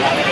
Yeah.